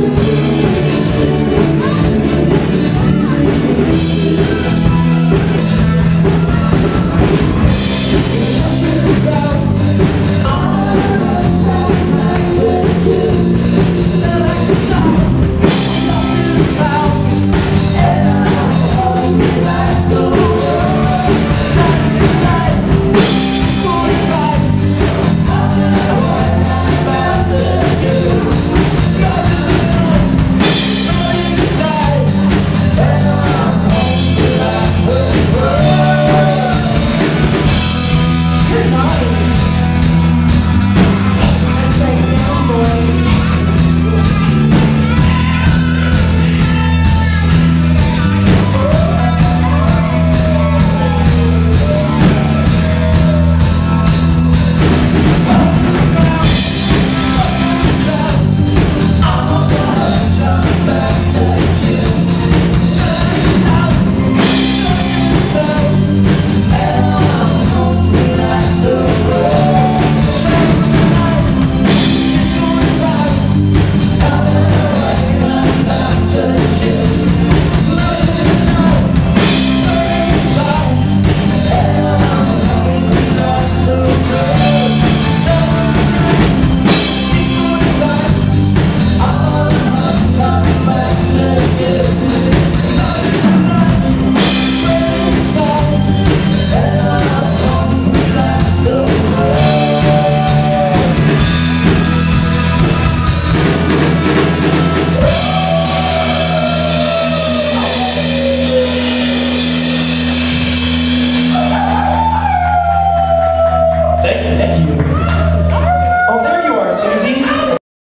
with me.